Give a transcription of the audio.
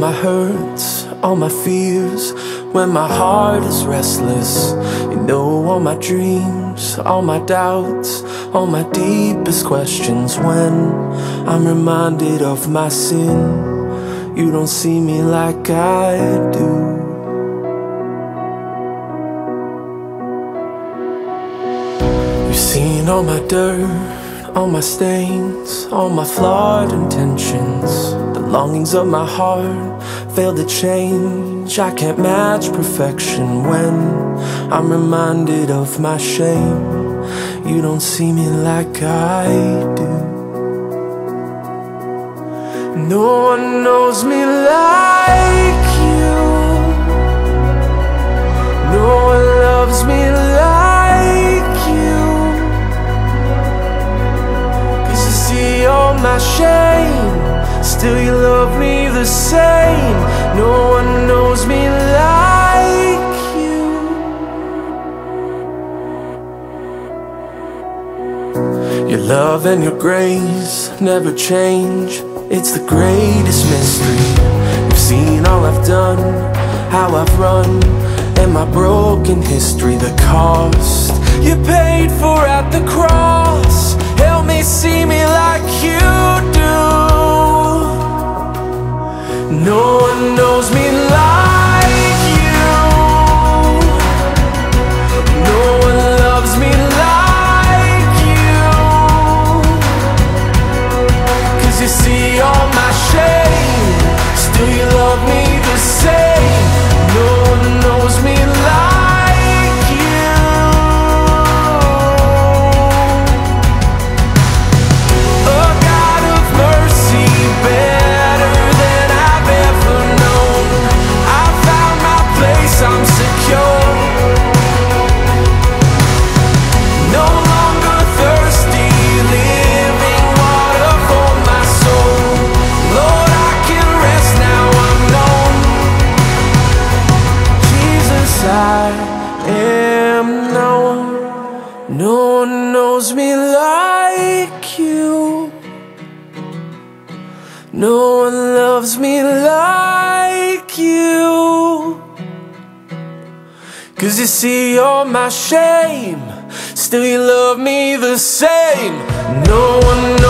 hurts, all my fears, when my heart is restless. You know all my dreams, all my doubts, all my deepest questions. When I'm reminded of my sin, you don't see me like I do. You've seen all my dirt, all my stains, all my flawed intentions. The longings of my heart fail to change. I can't match perfection when I'm reminded of my shame. You don't see me like I do. No one knows me like my shame, still you love me the same. No one knows me like you. Your love and your grace never change. It's the greatest mystery. You've seen all I've done, how I've run, and my broken history. The cost you paid for at the cross. No one knows me No one knows me like you. No one loves me like you. Cause you see all my shame, still you love me the same. No one